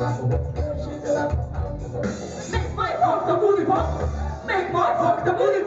Make my heart the moody pop. Make my heart the moody